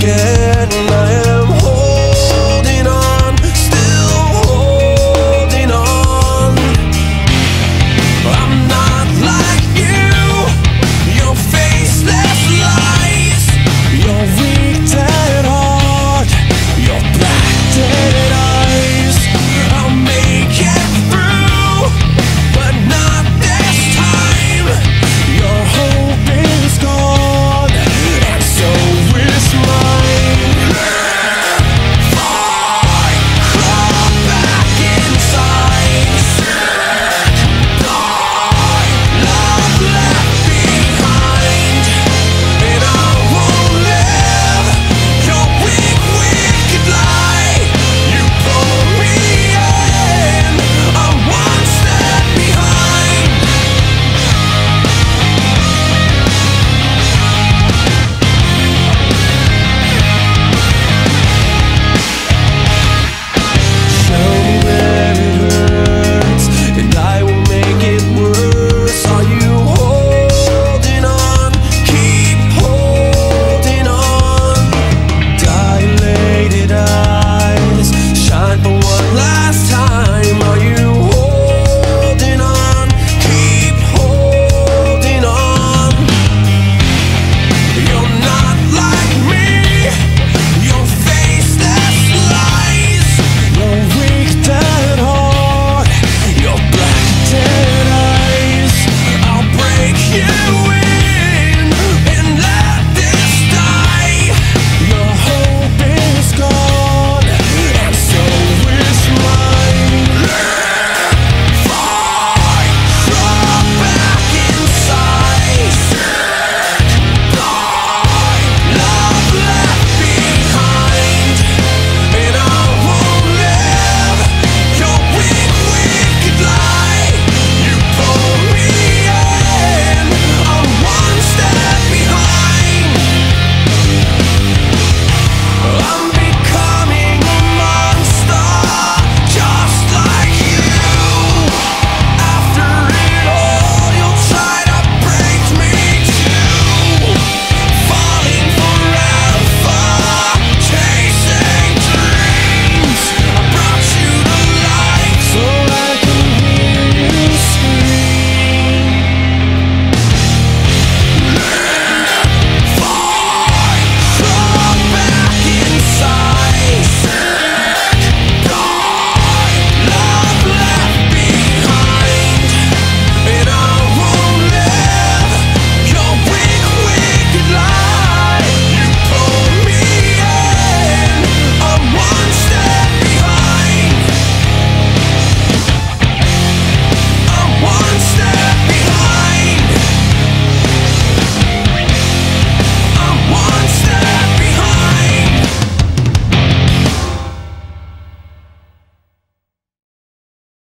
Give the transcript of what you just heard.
que